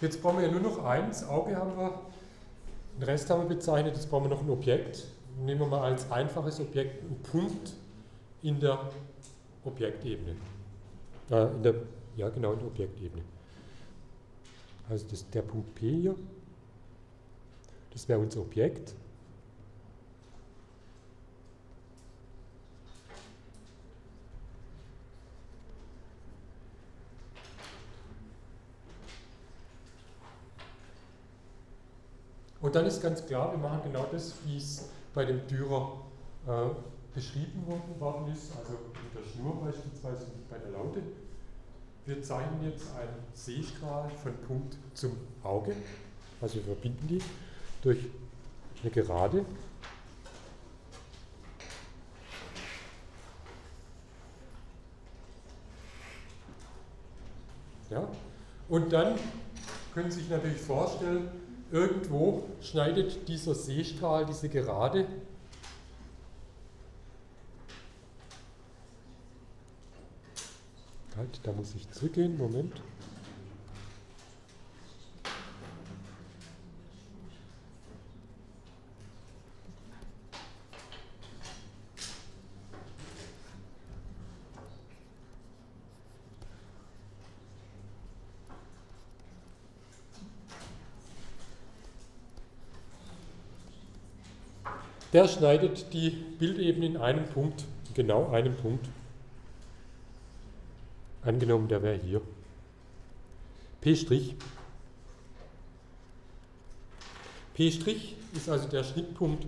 Jetzt brauchen wir ja nur noch eins. Auge haben wir, den Rest haben wir bezeichnet. Jetzt brauchen wir noch ein Objekt. Nehmen wir mal als einfaches Objekt einen Punkt in der Objektebene. Äh, in der, ja, genau, in der Objektebene. Also das, der Punkt P hier, das wäre unser Objekt. Und dann ist ganz klar, wir machen genau das, wie es bei dem Dürer äh, beschrieben worden ist, also mit der Schnur beispielsweise bei der Laute. Wir zeichnen jetzt einen Sehstrahl von Punkt zum Auge, also wir verbinden die durch eine Gerade. Ja? Und dann können Sie sich natürlich vorstellen, irgendwo schneidet dieser Seestrahl, diese Gerade, halt, da muss ich zurückgehen, Moment. Der schneidet die Bildebene in einem Punkt, genau einem Punkt. Angenommen, der wäre hier. P'. P' ist also der Schnittpunkt.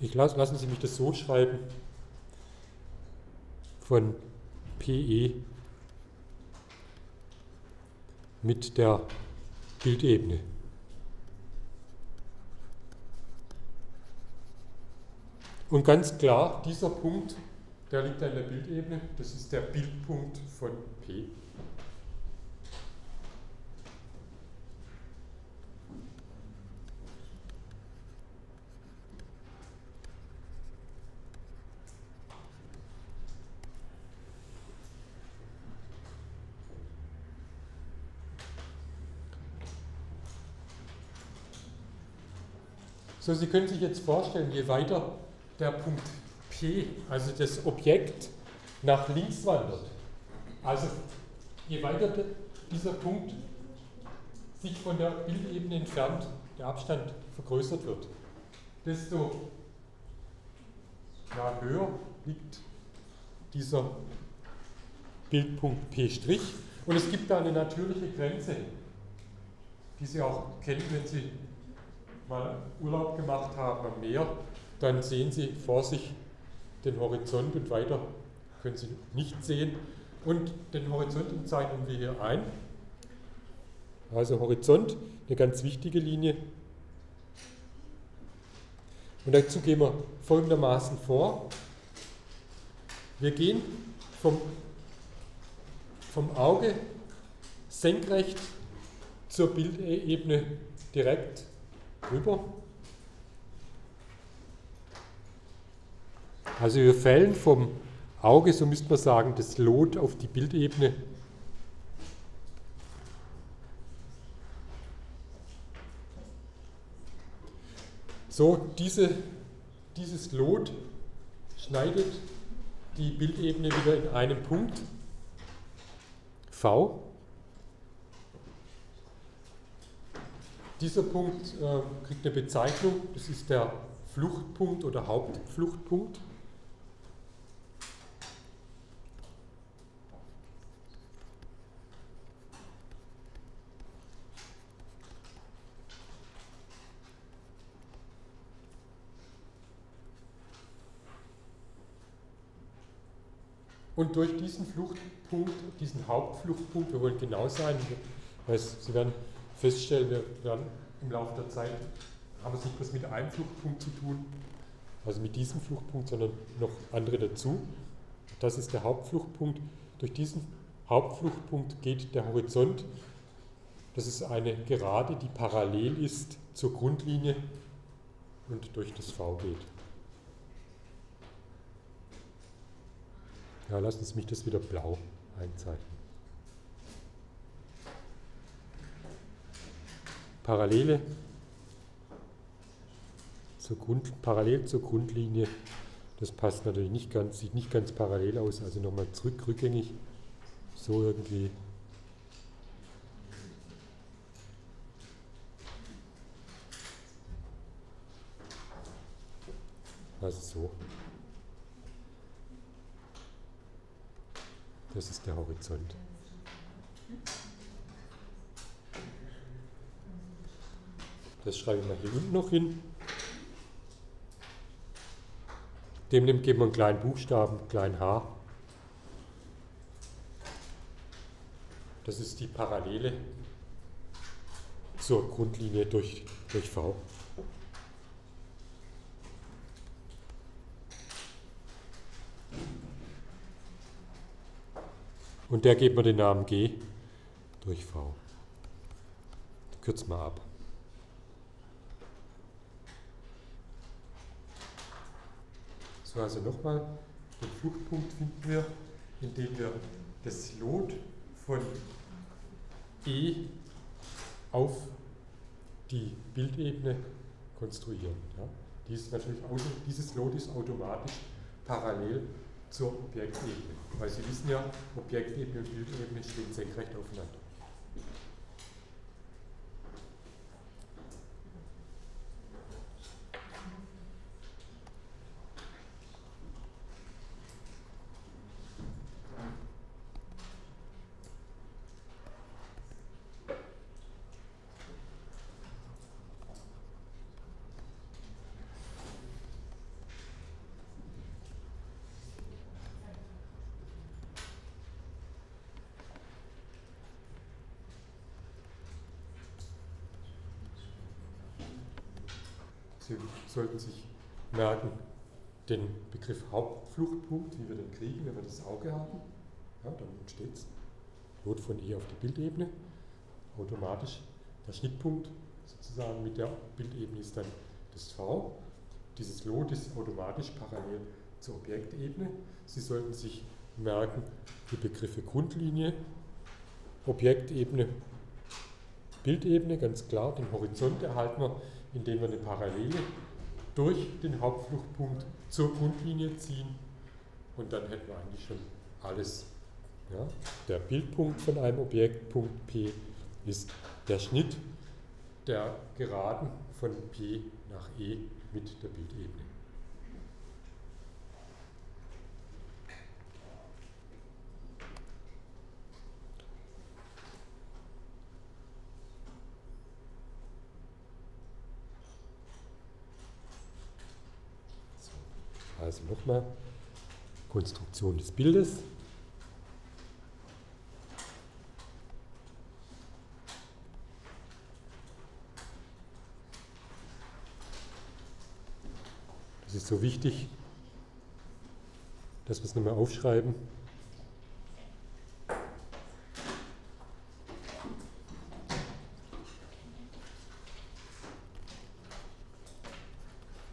Ich las, lassen Sie mich das so schreiben. Von PE mit der Bildebene. Und ganz klar, dieser Punkt, der liegt an der Bildebene, das ist der Bildpunkt von P. So, Sie können sich jetzt vorstellen, je weiter der Punkt P, also das Objekt, nach links wandert. Also je weiter dieser Punkt sich von der Bildebene entfernt, der Abstand vergrößert wird, desto ja, höher liegt dieser Bildpunkt P'. Und es gibt da eine natürliche Grenze, die Sie auch kennen, wenn Sie mal Urlaub gemacht haben am Meer dann sehen Sie vor sich den Horizont und weiter können Sie nicht sehen. Und den Horizont zeichnen wir hier ein. Also Horizont, eine ganz wichtige Linie. Und dazu gehen wir folgendermaßen vor. Wir gehen vom, vom Auge senkrecht zur Bildebene direkt rüber. Also wir fällen vom Auge, so müsste man sagen, das Lot auf die Bildebene. So, diese, dieses Lot schneidet die Bildebene wieder in einem Punkt, V. Dieser Punkt äh, kriegt eine Bezeichnung, das ist der Fluchtpunkt oder Hauptfluchtpunkt. Und durch diesen Fluchtpunkt, diesen Hauptfluchtpunkt, wir wollen genau sein, weil Sie werden feststellen, wir werden im Laufe der Zeit, haben es nicht bloß mit einem Fluchtpunkt zu tun, also mit diesem Fluchtpunkt, sondern noch andere dazu. Das ist der Hauptfluchtpunkt. Durch diesen Hauptfluchtpunkt geht der Horizont. Das ist eine Gerade, die parallel ist zur Grundlinie und durch das V geht. Ja, lassen Sie mich das wieder blau einzeichnen. Parallele zur Grund, parallel zur Grundlinie, das passt natürlich nicht ganz, sieht nicht ganz parallel aus, also nochmal zurück, rückgängig, so irgendwie. Also so. Das ist der Horizont. Das schreibe ich mal hier unten noch hin. Dem geben wir einen kleinen Buchstaben, klein h. Das ist die Parallele zur Grundlinie durch, durch V. Und der geben wir den Namen G durch V. Kürzen wir ab. So, also nochmal, den Fluchtpunkt finden wir, indem wir das Lot von E auf die Bildebene konstruieren. Ja. Dies natürlich, dieses Lot ist automatisch parallel zur Objektebene. Weil Sie wissen ja, Objektebene und Bildebene stehen senkrecht aufeinander. Sie sollten sich merken, den Begriff Hauptfluchtpunkt, wie wir den kriegen, wenn wir das Auge haben. Ja, dann entsteht es. Lot von E auf die Bildebene. Automatisch der Schnittpunkt sozusagen mit der Bildebene ist dann das V. Dieses Lot ist automatisch parallel zur Objektebene. Sie sollten sich merken, die Begriffe Grundlinie, Objektebene, Bildebene, ganz klar. Den Horizont erhalten wir indem wir eine Parallele durch den Hauptfluchtpunkt zur Grundlinie ziehen und dann hätten wir eigentlich schon alles. Ja? Der Bildpunkt von einem Objekt, Punkt P, ist der Schnitt der Geraden von P nach E mit der Bildebene. Also nochmal, Konstruktion des Bildes. Das ist so wichtig, dass wir es nochmal aufschreiben.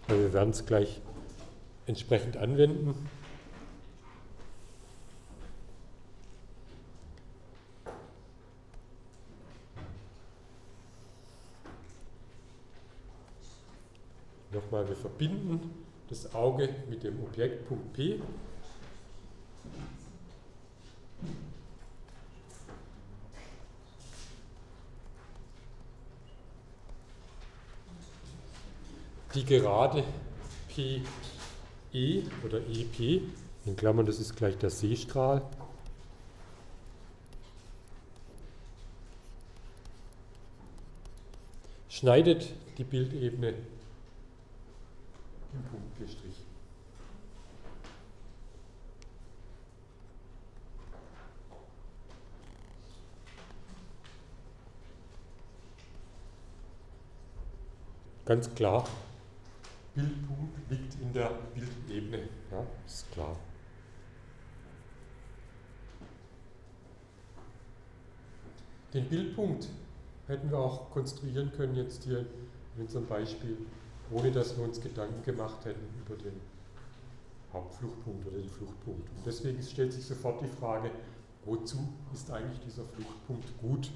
Wir werden es gleich entsprechend anwenden. Nochmal, wir verbinden das Auge mit dem Objektpunkt P. Die Gerade P E oder EP, in Klammern, das ist gleich der Seestrahl. Schneidet die Bildebene im Punkt P'. Ganz klar, Bildpunkt liegt in der Bildebene. Ja, ist klar. Den Bildpunkt hätten wir auch konstruieren können jetzt hier in unserem Beispiel, ohne dass wir uns Gedanken gemacht hätten über den Hauptfluchtpunkt oder den Fluchtpunkt. Und deswegen stellt sich sofort die Frage, wozu ist eigentlich dieser Fluchtpunkt gut.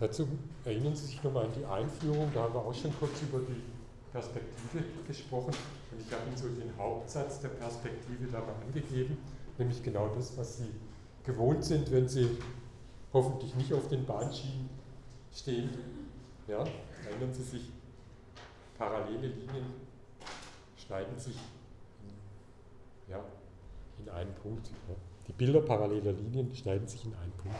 Dazu sich nochmal an die Einführung, da haben wir auch schon kurz über die Perspektive gesprochen und ich habe Ihnen so den Hauptsatz der Perspektive da mal angegeben, nämlich genau das, was Sie gewohnt sind, wenn Sie hoffentlich nicht auf den Bahnschienen stehen. Ja, erinnern Sie sich, parallele Linien schneiden sich in, ja, in einen Punkt. Ja. Die Bilder paralleler Linien schneiden sich in einen Punkt.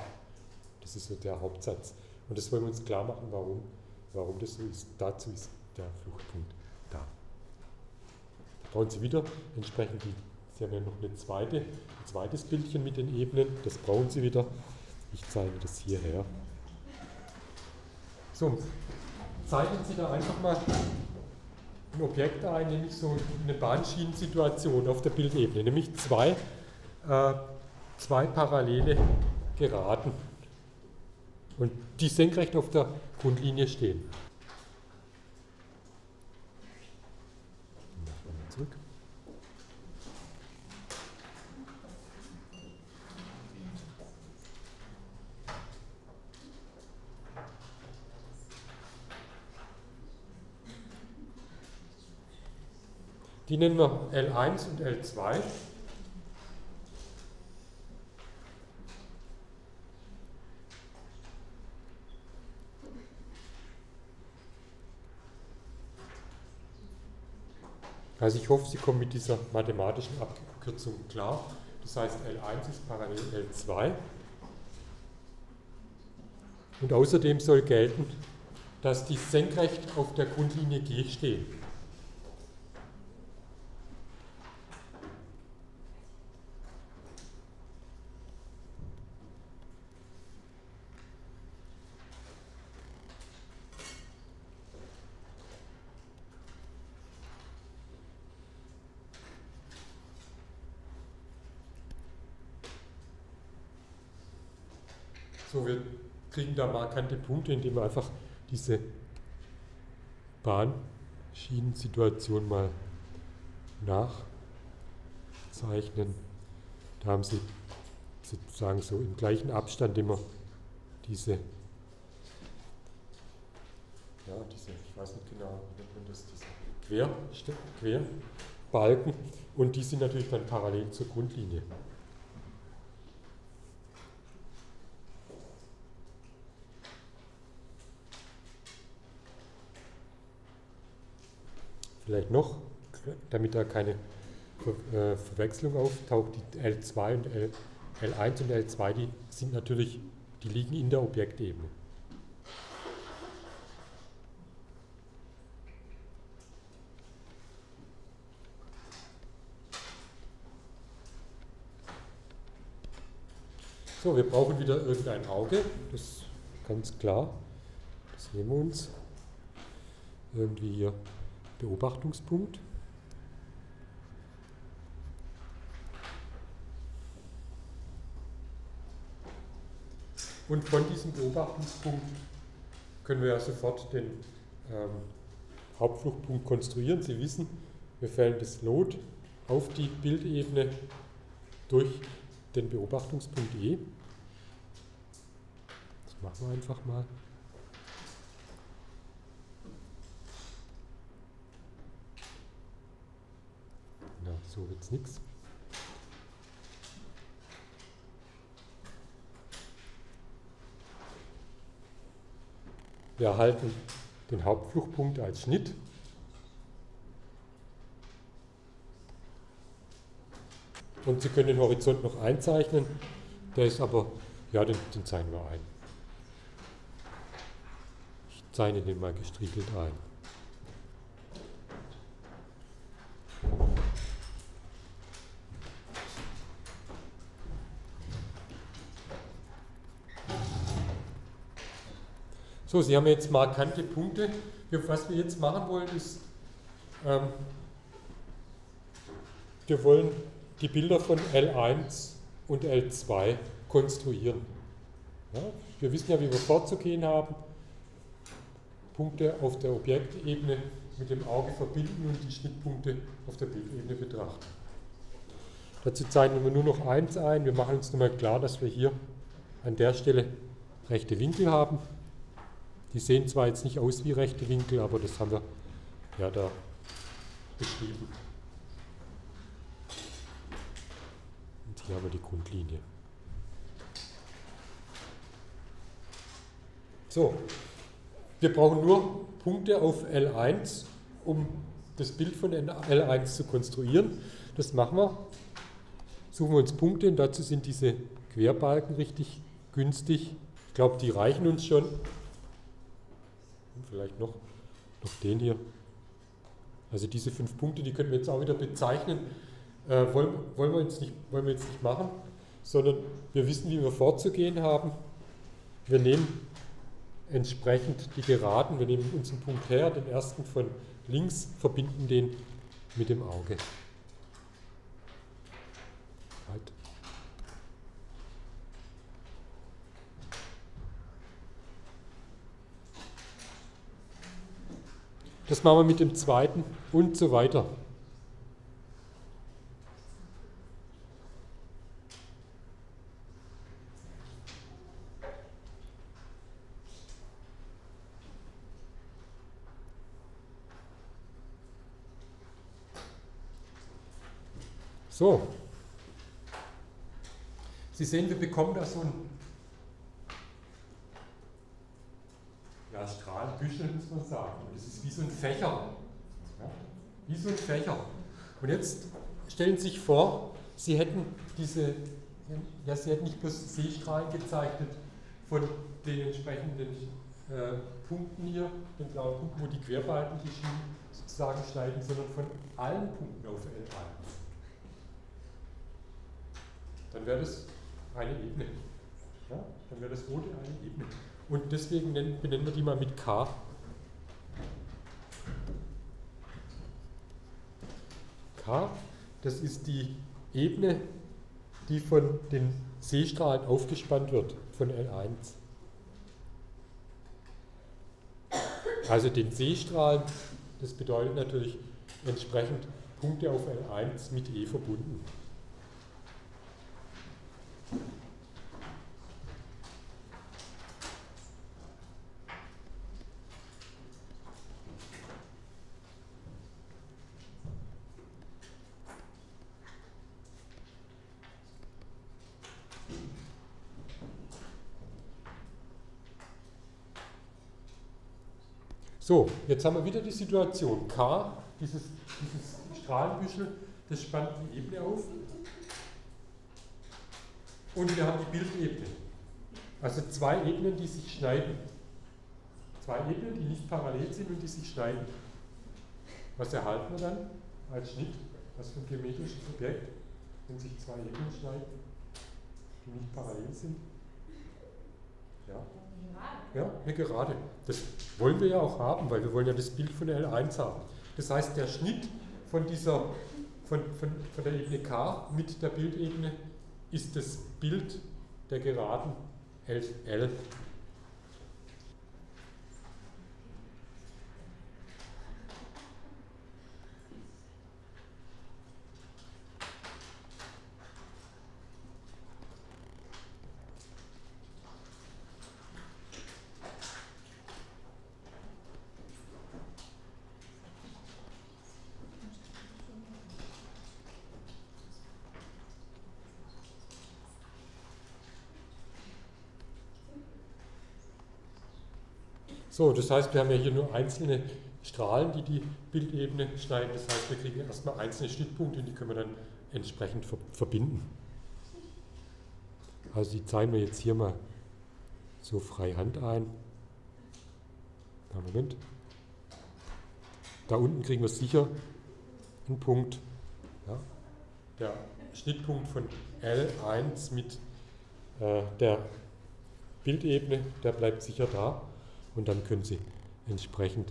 Das ist so der Hauptsatz. Und das wollen wir uns klar machen, warum, warum das so ist. Dazu ist der Fluchtpunkt da. Da brauchen Sie wieder entsprechend die, Sie haben ja noch eine zweite, ein zweites Bildchen mit den Ebenen, das brauchen Sie wieder. Ich zeige das hierher. So, zeichnen Sie da einfach mal ein Objekt ein, nämlich so eine Bahnschienensituation auf der Bildebene, nämlich zwei, äh, zwei parallele Geraden und die senkrecht auf der Grundlinie stehen. Die nennen wir L1 und L2. Also ich hoffe, Sie kommen mit dieser mathematischen Abkürzung klar. Das heißt, L1 ist parallel L2. Und außerdem soll gelten, dass die senkrecht auf der Grundlinie G stehen. So, wir kriegen da markante Punkte, indem wir einfach diese Bahnschienensituation mal nachzeichnen. Da haben Sie sozusagen so im gleichen Abstand immer diese, ja, diese, ich weiß nicht genau, wie nennt man das, diese Quer, Querbalken und die sind natürlich dann parallel zur Grundlinie. Vielleicht noch, damit da keine Ver äh, Verwechslung auftaucht, die L2 und L, L1 und L2, die sind natürlich, die liegen in der Objektebene. So, wir brauchen wieder irgendein Auge, das ist ganz klar. Das nehmen wir uns. Irgendwie hier Beobachtungspunkt. Und von diesem Beobachtungspunkt können wir ja sofort den ähm, Hauptfluchtpunkt konstruieren. Sie wissen, wir fällen das Lot auf die Bildebene durch den Beobachtungspunkt E. Das machen wir einfach mal. So wird es nichts. Wir erhalten den Hauptfluchtpunkt als Schnitt. Und Sie können den Horizont noch einzeichnen. Der ist aber, ja, den, den zeichnen wir ein. Ich zeichne den mal gestriegelt ein. So, Sie haben jetzt markante Punkte. Was wir jetzt machen wollen, ist, ähm, wir wollen die Bilder von L1 und L2 konstruieren. Ja, wir wissen ja, wie wir vorzugehen haben. Punkte auf der Objektebene mit dem Auge verbinden und die Schnittpunkte auf der Bildebene betrachten. Dazu zeichnen wir nur noch eins ein. Wir machen uns nochmal klar, dass wir hier an der Stelle rechte Winkel haben. Die sehen zwar jetzt nicht aus wie rechte Winkel, aber das haben wir ja da beschrieben. Und hier haben wir die Grundlinie. So, wir brauchen nur Punkte auf L1, um das Bild von L1 zu konstruieren. Das machen wir. Suchen wir uns Punkte und dazu sind diese Querbalken richtig günstig. Ich glaube, die reichen uns schon. Vielleicht noch, noch den hier. Also diese fünf Punkte, die können wir jetzt auch wieder bezeichnen. Äh, wollen, wollen, wir jetzt nicht, wollen wir jetzt nicht machen, sondern wir wissen, wie wir vorzugehen haben. Wir nehmen entsprechend die Geraden, wir nehmen unseren Punkt her, den ersten von links, verbinden den mit dem Auge. Das machen wir mit dem zweiten und so weiter. So. Sie sehen, wir bekommen da so ein ja, Strahlenbüschel, muss man sagen. Das ist wie so ein Fächer. Ja, wie so ein Fächer. Und jetzt stellen Sie sich vor, Sie hätten diese, ja, Sie hätten nicht bloß Seestrahlen gezeichnet von den entsprechenden äh, Punkten hier, den blauen Punkten, wo die Querbalken die sozusagen schneiden, sondern von allen Punkten auf L1 dann wäre das eine Ebene. Ja? Dann wäre das rote eine Ebene. Und deswegen nennen, benennen wir die mal mit K. K, das ist die Ebene, die von den Seestrahlen aufgespannt wird, von L1. Also den Seestrahlen, das bedeutet natürlich entsprechend Punkte auf L1 mit E verbunden. So, jetzt haben wir wieder die Situation. K, dieses, dieses Strahlenbüschel, das spannt die Ebene auf. Und wir haben die Bildebene. Also zwei Ebenen, die sich schneiden. Zwei Ebenen, die nicht parallel sind und die sich schneiden. Was erhalten wir dann als Schnitt? Was für ein geometrisches Objekt, wenn sich zwei Ebenen schneiden, die nicht parallel sind? Ja. Ja, eine Gerade. Das wollen wir ja auch haben, weil wir wollen ja das Bild von der L1 haben. Das heißt, der Schnitt von dieser, von, von, von der Ebene K mit der Bildebene ist das Bild der Geraden L So, das heißt, wir haben ja hier nur einzelne Strahlen, die die Bildebene schneiden. Das heißt, wir kriegen erstmal einzelne Schnittpunkte und die können wir dann entsprechend verbinden. Also die zeigen wir jetzt hier mal so frei Hand ein. Ja, Moment. Da unten kriegen wir sicher einen Punkt. Ja. Der Schnittpunkt von L1 mit äh, der Bildebene, der bleibt sicher da. Und dann können Sie entsprechend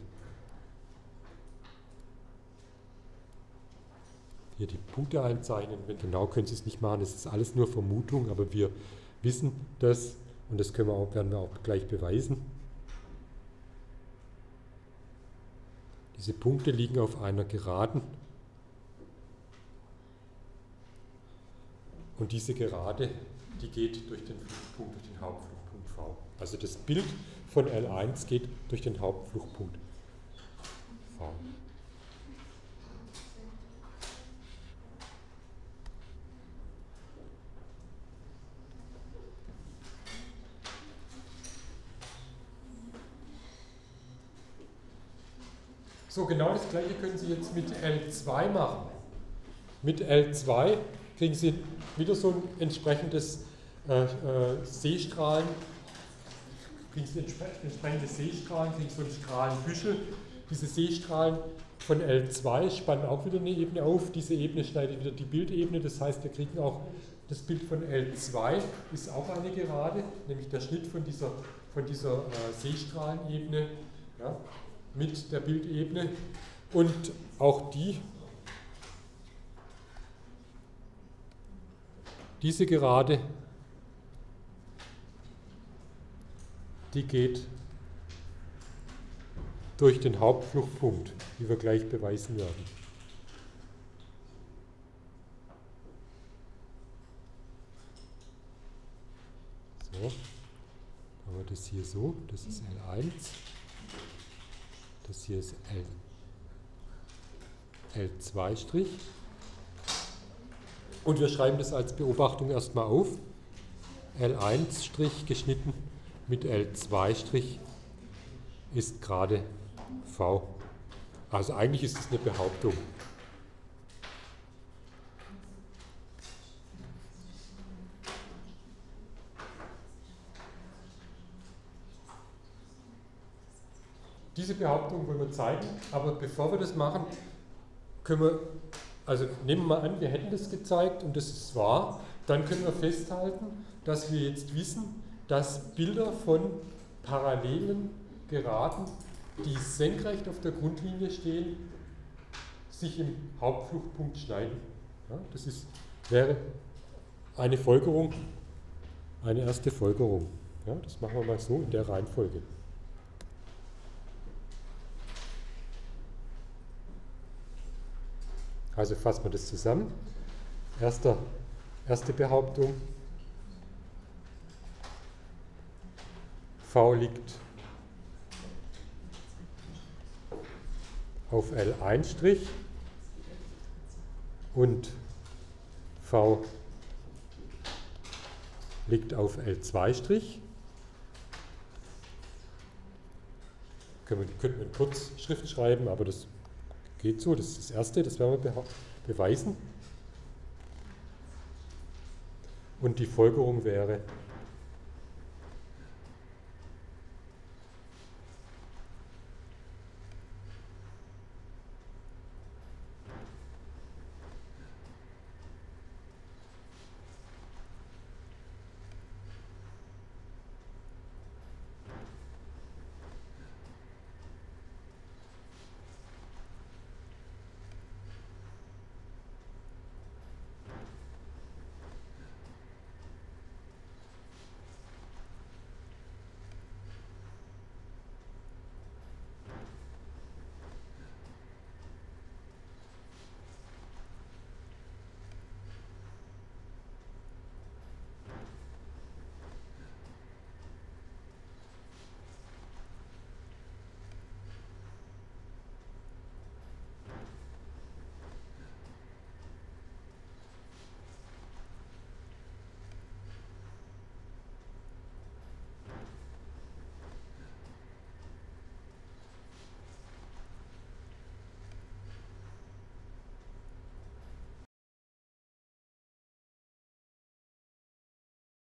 hier die Punkte einzeichnen. Genau können Sie es nicht machen, es ist alles nur Vermutung, aber wir wissen das und das können wir auch, werden wir auch gleich beweisen. Diese Punkte liegen auf einer Geraden und diese Gerade, die geht durch den Fluchtpunkt, durch den Hauptfluchtpunkt V. Also das Bild von L1 geht durch den Hauptfluchtpunkt V. So, genau das gleiche können Sie jetzt mit L2 machen. Mit L2 kriegen Sie wieder so ein entsprechendes äh, äh, Seestrahlen, kriegen Sie entsprechende Seestrahlen, kriegen so ein Strahlenbüschel. Diese Seestrahlen von L2 spannen auch wieder eine Ebene auf. Diese Ebene schneidet wieder die Bildebene, das heißt, wir kriegen auch das Bild von L2 ist auch eine Gerade, nämlich der Schnitt von dieser, von dieser äh, Seestrahlenebene. Ja mit der Bildebene und auch die, diese Gerade, die geht durch den Hauptfluchtpunkt, wie wir gleich beweisen werden. So, haben wir das hier so, das ist L1. Das hier ist L, L2'. Und wir schreiben das als Beobachtung erstmal auf. L1' geschnitten mit L2' ist gerade V. Also eigentlich ist es eine Behauptung. Diese Behauptung wollen wir zeigen, aber bevor wir das machen, können wir, also nehmen wir mal an, wir hätten das gezeigt und das ist wahr, dann können wir festhalten, dass wir jetzt wissen, dass Bilder von parallelen Geraden, die senkrecht auf der Grundlinie stehen, sich im Hauptfluchtpunkt schneiden. Ja, das ist, wäre eine Folgerung, eine erste Folgerung. Ja, das machen wir mal so in der Reihenfolge. Also fassen wir das zusammen. Erster, erste Behauptung. V liegt auf L1' und V liegt auf L2'. Können wir, könnten wir in Kurzschrift schreiben, aber das Geht so, das ist das Erste, das werden wir beweisen. Und die Folgerung wäre,